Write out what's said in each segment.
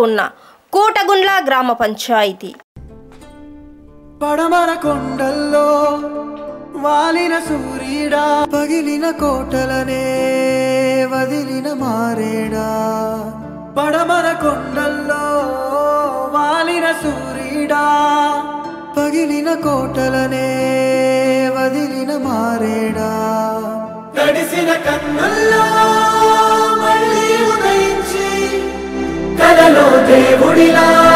ఉన్న కోటగుండ్ల గ్రామ పంచాయతీ. పడమర కొండల్లో వాలిన సూర్యుడా పగిలిన కోటలనే వదిలిన మారేడా. పడమర కొండల్లో వాలిన సూర్యుడా పగిలిన కోటలనే వదిలిన మారేడా. తడిసిన కన్నుల్లో গুড়িলা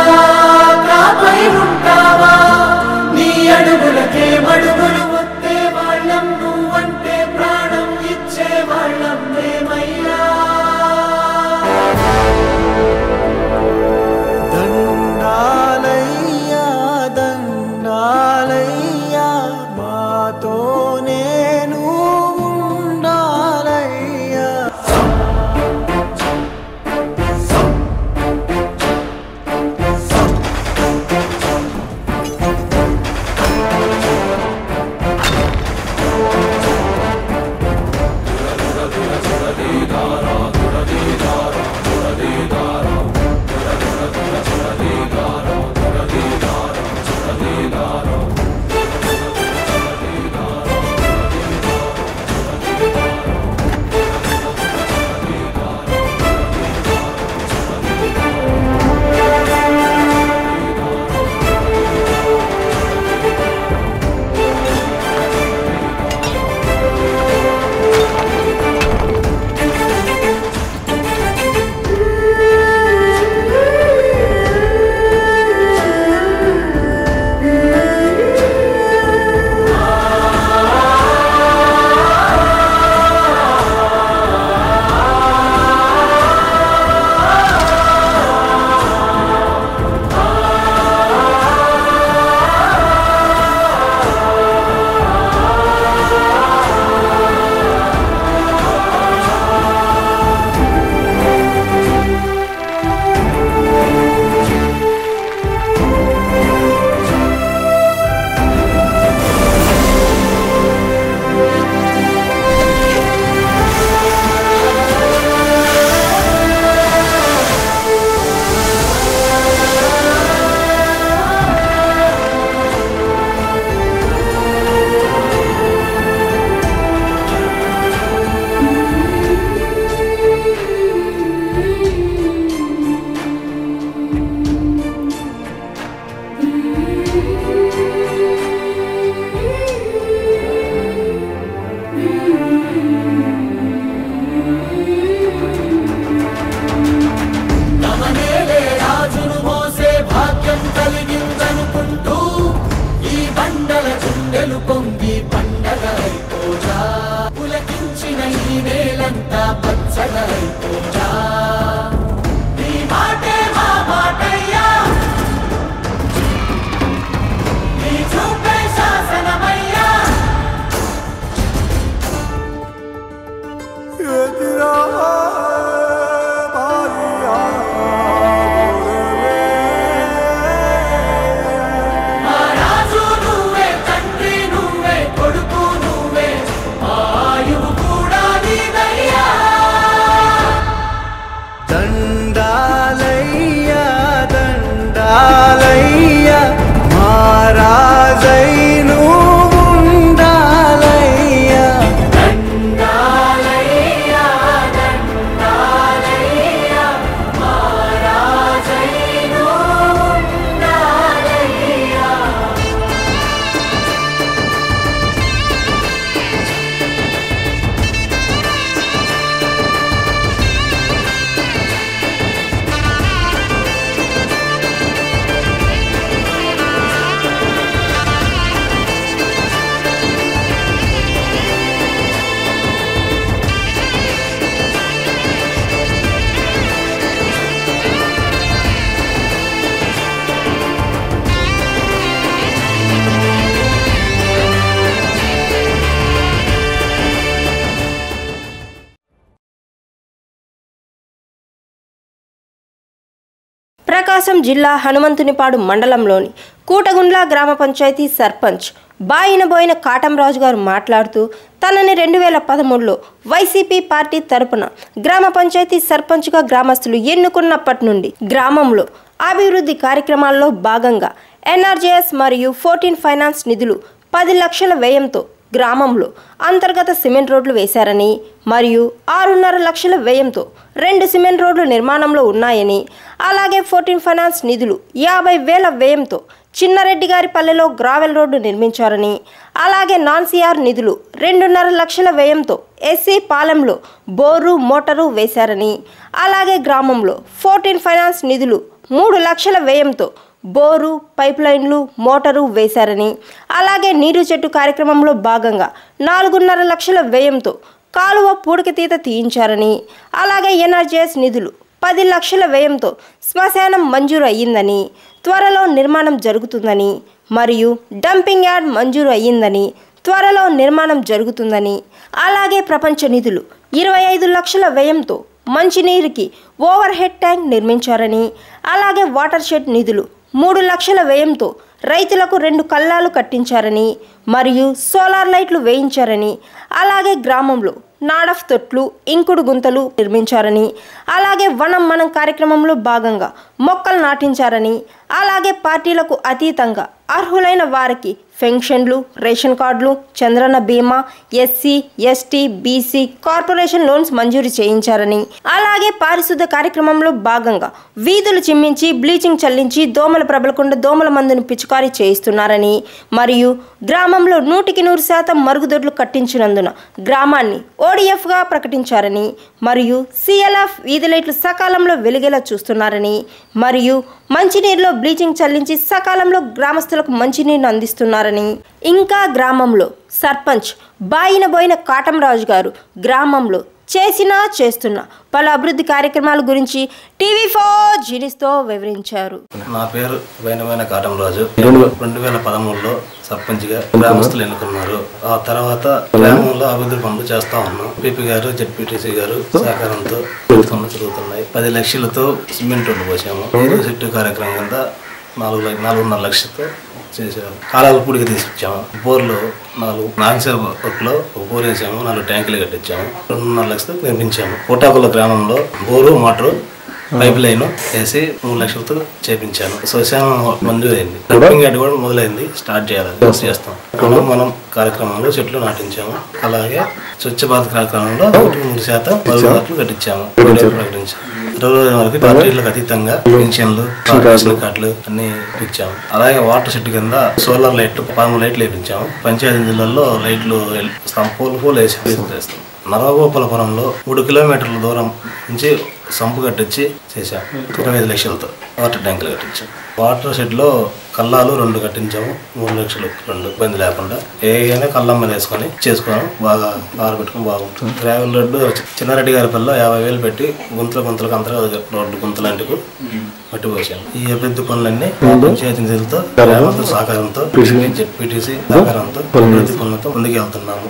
ఎంత పచ్చడైతే ప్రకాశం జిల్లా హనుమంతునిపాడు మండలంలోని కూటగుండ్ల గ్రామ పంచాయతీ సర్పంచ్ బాయినబోయిన కాటంరాజు గారు మాట్లాడుతూ తనని రెండు వేల పదమూడులో వైసీపీ పార్టీ తరపున గ్రామ పంచాయతీ సర్పంచ్గా గ్రామస్తులు ఎన్నుకున్నప్పటి నుండి గ్రామంలో అభివృద్ధి కార్యక్రమాల్లో భాగంగా ఎన్ఆర్జేఎస్ మరియు ఫోర్టీన్ ఫైనాన్స్ నిధులు పది లక్షల వ్యయంతో గ్రామంలో అంతర్గత సిమెంట్ రోడ్లు వేశారని మరియు ఆరున్నర లక్షల వ్యయంతో రెండు సిమెంట్ రోడ్లు నిర్మాణంలో ఉన్నాయని అలాగే ఫోర్టీన్ ఫైనాన్స్ నిధులు యాభై వేల వ్యయంతో చిన్నారెడ్డి గారి పల్లెలో గ్రావెల్ రోడ్డు నిర్మించారని అలాగే నాన్ సిఆర్ నిధులు రెండున్నర లక్షల వ్యయంతో ఎస్సీ పాలెంలో బోరు మోటారు వేశారని అలాగే గ్రామంలో ఫోర్టీన్ ఫైనాన్స్ నిధులు మూడు లక్షల వ్యయంతో బోరు పైప్ లైన్లు మోటారు వేశారని అలాగే నీరు చెట్టు కార్యక్రమంలో భాగంగా నాలుగున్నర లక్షల వ్యయంతో కాలువ పూడికతీత తీయించారని అలాగే ఎన్ఆర్జీఎస్ నిధులు పది లక్షల వ్యయంతో శ్మశానం మంజూరు అయ్యిందని త్వరలో నిర్మాణం జరుగుతుందని మరియు డంపింగ్ యార్డ్ మంజూరు అయ్యిందని త్వరలో నిర్మాణం జరుగుతుందని అలాగే ప్రపంచ నిధులు ఇరవై ఐదు లక్షల వ్యయంతో మంచినీరుకి ఓవర్ హెడ్ ట్యాంక్ నిర్మించారని అలాగే వాటర్ షెడ్ నిధులు మూడు లక్షల వ్యయంతో రైతులకు రెండు కల్లాలు కట్టించారని మరియు సోలార్ లైట్లు వేయించారని అలాగే గ్రామంలో నాడఫ్ తొట్లు ఇంకుడు గుంతలు నిర్మించారని అలాగే వనం మనం కార్యక్రమంలో భాగంగా మొక్కలు నాటించారని అలాగే పార్టీలకు అతీతంగా అర్హులైన వారికి పెన్షన్లు రేషన్ కార్డులు చంద్రన్న బీమా SC ST BC corporation loans మంజూరు చేయించారని. అలాగే పారిశుద్ధ కార్యక్రమంలో భాగంగా వీధులు చిమ్మించి బ్లీచింగ్ చల్లించి దోమల ప్రబలకుండా దోమల మందును పిచికారీ చేయిస్తున్నారని. మరియు గ్రామంలో నూటికి నూరు శాతం మరుగుదొడ్లు కట్టించినందున గ్రామాన్ని ఓడిఎఫ్గా ప్రకటించారని. మరియు సిఎల్ఎఫ్ వీధి లైట్లు సకాలంలో వెలిగేలా చూస్తున్నారని. మరియు మంచినీరులో బ్లీచింగ్ చల్లించి సకాలంలో గ్రామస్తులకు మంచినీరును అందిస్తున్నారని. ఇంకా గ్రామంలో సర్పంచ్ బాయిన బోయిన కాటంరాజు గారు గ్రామంలో చేసినా చేస్తున్న. పలు అభివృద్ధి కార్యక్రమాల గురించి టీవీ ఫోర్ జీనిస్తో వివరించారు. నా పేరు వైనమైన కాటంరాజు. రెండు రెండు వేల పదమూడులో సర్పంచ్గా గ్రామస్తులు ఎన్నుకున్నారు. ఆ తర్వాత గ్రామంలో అభివృద్ధి పనులు చేస్తా ఉన్నాం. పీపీ గారు జడ్పీటీసీ గారు సహకారంతో పనులు జరుగుతున్నాయి. పది లక్షలతో సిమెంట్ రోడ్డు పోసాము. చెట్టు కార్యక్రమం కింద నాలుగు నాలుగున్నర లక్షలతో చేసాము కాలాలు పూడికి తీసుకొచ్చాము. బోర్లు నాలుగు నాగసేవ వర్క్లో ఒక బోర్ వేసాము నాలుగు ట్యాంకులు కట్టించాము. రెండున్నర లక్షలతో నిర్మించాము. కోటాకుల గ్రామంలో బోరు మోటారు పైప్ లైన్ వేసి మూడు లక్షలతో చేపించాను. శ్మశానం మంజూరు అయింది డంపింగ్ యార్డ్ కూడా మొదలైంది. స్టార్ట్ చేయాలి. చేస్తాం. మనం మనం కార్యక్రమంలో చెట్లు నాటించాము. అలాగే స్వచ్ఛ భారత్ కార్యక్రమంలో ఒకటి మూడు శాతం మరుగుదొడ్లు కట్టించాము. ప్రకటించాము ఇరవై రోజుల వరకు పార్టీలకు అతీతంగా పెన్షన్లు రేషన్ కార్డులు అన్ని ఇచ్చాము అలాగే వాటర్ షెడ్ కింద సోలార్ లైట్ పదమూడు లైట్లు వేయించాము పంచాయతీ నిధులలో లైట్లు పోలు పోలు వేసి నరగోపాలపురంలో మూడు కిలోమీటర్ల దూరం నుంచి సంపు కట్టించి చేశాం. ఇరవై ఐదు లక్షలతో వాటర్ ట్యాంకులు కట్టించాం. వాటర్ షెడ్లో కల్లాలు రెండు కట్టించాము. మూడు లక్షలు రెండు ఇబ్బంది లేకుండా. ఏదైనా కల్లమ్మలు వేసుకొని చేసుకోవడం బాగా ఆరబెట్టుకుని బాగుంటుంది. గ్రావెల్ రోడ్డు చిన్నారెడ్డి గారి పిల్ల యాభై వేలు పెట్టి గుంతల గుంతలకు అంతగా రోడ్డు గుంతలాంటివి మట్టి పోసాము ఈ అభివృద్ధి పనులన్నీ నిధులతో గ్రామాల సహకారంతో జెడ్పీటీసీ సహకారంతో అభివృద్ధి పనులతో ముందుకు వెళ్తున్నాము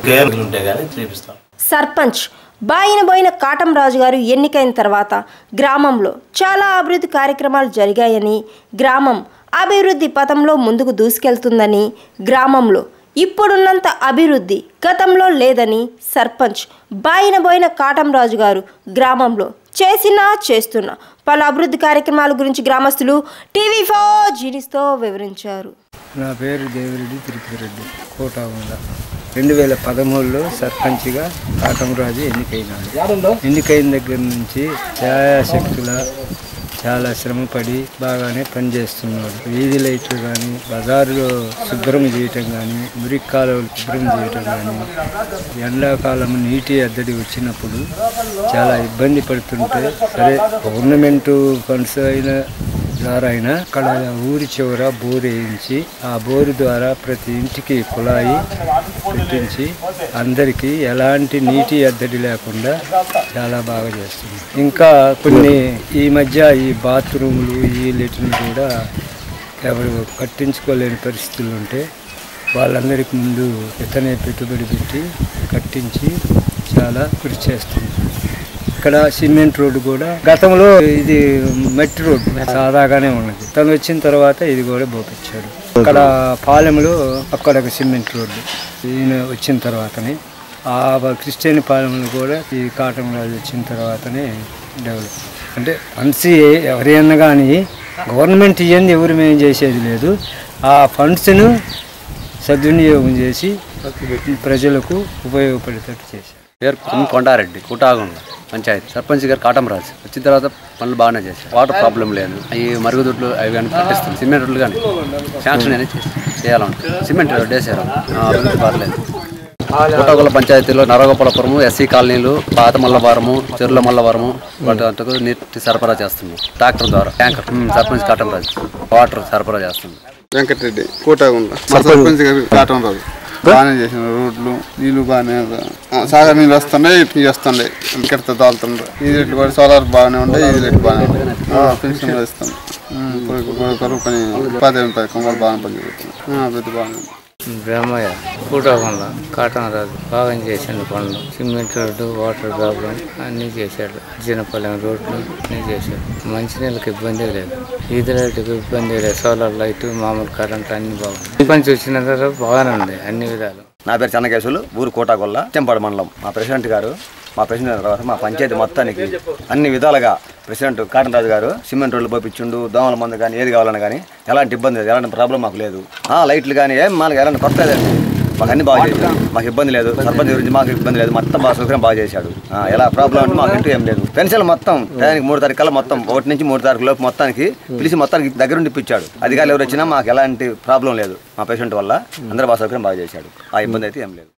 ఉంటే కానీ చేపిస్తాం. సర్పంచ్ బాయిన బాయినబోయిన కాటం గారు ఎన్నికైన తర్వాత గ్రామంలో చాలా అభివృద్ధి కార్యక్రమాలు జరిగాయని గ్రామం అభివృద్ధి పథంలో ముందుకు దూసుకెళ్తుందని గ్రామంలో ఇప్పుడున్నంత అభివృద్ధి గతంలో లేదని సర్పంచ్ బాయినబోయిన కాటంరాజు గారు గ్రామంలో చేసినా చేస్తున్న పలు అభివృద్ధి కార్యక్రమాల గురించి గ్రామస్తులు టీవీ ఫోర్ జీనిస్తో వివరించారు. నా పేరు దేవిరెడ్డి తిరుపతి రెడ్డి కోటాగుండ రెండు వేల పదమూడులో సర్పంచ్గా కాటంరాజు ఎన్నికైనాడు. ఎన్నికైన దగ్గర నుంచి ఛాయాశక్తుల చాలా శ్రమపడి బాగానే పనిచేస్తున్నాడు. వీధి లైట్లు కానీ బజారులో శుభ్రం చేయటం కానీ మురికి కాలువలు శుభ్రం చేయటం కానీ ఎండాకాలం నీటి ఎద్దడి వచ్చినప్పుడు చాలా ఇబ్బంది పడుతుంటే సరే గవర్నమెంట్ ఫండ్స్ అయినా ద్వారా అయినా అక్కడ ఊరి చివర బోరు వేయించి ఆ బోరు ద్వారా ప్రతి ఇంటికి కుళాయి పెట్టించి అందరికీ ఎలాంటి నీటి ఎద్దడి లేకుండా చాలా బాగా చేస్తుంది. ఇంకా కొన్ని ఈ మధ్య ఈ బాత్రూములు ఈ లెట్రిన్ కూడా ఎవరు కట్టించుకోలేని పరిస్థితులు ఉంటే వాళ్ళందరికీ ముందు ఇతనే పెట్టుబడి పెట్టి కట్టించి చాలా కృషి చేస్తుంది. ఇక్కడ సిమెంట్ రోడ్డు కూడా. గతంలో ఇది మట్టి రోడ్డు సాదాగానే ఉన్నది. తను వచ్చిన తర్వాత ఇది కూడా పోపించాడు అక్కడ పాలెంలో అక్కడ ఒక సిమెంట్ రోడ్డు. ఈయన వచ్చిన తర్వాతనే. ఆ క్రిస్టియన్ పాలెంలో కూడా ఈ కాటం రాజు వచ్చిన తర్వాతనే డెవలప్. అంటే ఫండ్స్ ఎవరైనా కానీ గవర్నమెంట్ ఇవ్వండి ఎవరు మేము చేసేది లేదు. ఆ ఫండ్స్ను సద్వినియోగం చేసి ప్రజలకు ఉపయోగపడేటట్టు చేశారు. పేరు కొండారెడ్డి కుటాగుండ పంచాయతీ. సర్పంచ్ గారు కాటంరాజు వచ్చిన తర్వాత పనులు బాగానే చేశారు. వాటర్ ప్రాబ్లం లేదు. అవి మరుగుదొడ్లు అవి కానీ కట్టిస్తుంది సిమెంట్ రోడ్లు కానీ శాంక్షన్ అనేది చేయాలంట. సిమెంట్ రోడ్ వేసారు. అభివృద్ధి పర్లేదు. కోటగుల పంచాయతీలో నరగోపాలపురము ఎస్సీ కాలనీలు పాత మల్లవరము చెరుల మల్లవరము వాటి అంతకు నీటి సరఫరా చేస్తున్నాం. ట్రాక్టర్ ద్వారా. ట్యాంకర్. సర్పంచ్ కాటంరాజు వాటర్ సరఫరా చేస్తుంది వెంకటరెడ్డి కోటగుండ. సర్పంచ్. గారు కాటం రాదు బాగానే చేసిన రోడ్లు నీళ్ళు బాగానే సాగర్ నీళ్ళు వస్తున్నాయి ఇటు వస్తుండే వస్తున్నాయి. ఇక్కడితో ఇది రేట్లు కూడా సోలార్ బాగానే ఉంటాయి ఇది ఇటు బాగానే ఉంటాయి పెన్షన్ కూడా ఇస్తాం. పది ఇప్పుడు పని బాగానే పనిచేస్తుంది పెద్ద బాగానే బ్రహ్మయ్య కూటకుండా కాటన్ రాజు బాగా చేసిండు పనులు. సిమెంట్ రోడ్డు వాటర్ ప్రాబ్లం అన్నీ చేశాడు. అర్జునపల్లెం రోడ్లు అన్నీ చేశాడు. మంచినీళ్ళకి ఇబ్బంది లేదు. ఈది లైట్కి ఇబ్బంది లేదు. సోలార్ లైట్ మామూలు కరెంట్ అన్ని బాగుంది. పని చూసిన తర్వాత బాగానే ఉంది అన్ని విధాలు. నా పేరు చెన్నకేశులు ఊరు కోటాగొల్ల చెంపాడు మండలం. మా ప్రెసిడెంట్ గారు మా ప్రెసిడెంట్ తర్వాత మా పంచాయతీ మొత్తానికి అన్ని విధాలుగా ప్రెసిడెంట్ కాటన్ రాజు గారు సిమెంట్ రోడ్లు పంపించుండు దోమల మందు కానీ ఏది కావాలన్నా కానీ ఎలాంటి ఇబ్బంది లేదు ఎలాంటి ప్రాబ్లం మాకు లేదు. లైట్లు కానీ ఏం మాకు ఎలాంటి కొత్త లేదండి మాకు అన్ని బాగా చేశాడు మాకు ఇబ్బంది లేదు. సర్పంచ్ గురించి మాకు ఇబ్బంది లేదు. మొత్తం బాగా సౌకర్యం బాగా చేశాడు. ఎలా ప్రాబ్లం అంటే మాకు ఇంటూ ఏం లేదు. పెన్షన్ మొత్తం టైంకి మూడు తారీఖు కల్లా మొత్తం ఒకటి నుంచి మూడు తారీఖు లోపు మొత్తానికి పిలిచి మొత్తానికి దగ్గరుండి ఇప్పించాడు. అధికారులు ఎవరు వచ్చినా మాకు ఎలాంటి ప్రాబ్లం లేదు మా పేషెంట్ వల్ల. అందరూ బాగా సౌకర్యం బాగా చేశాడు. ఆ ఇబ్బంది అయితే ఏం లేదు.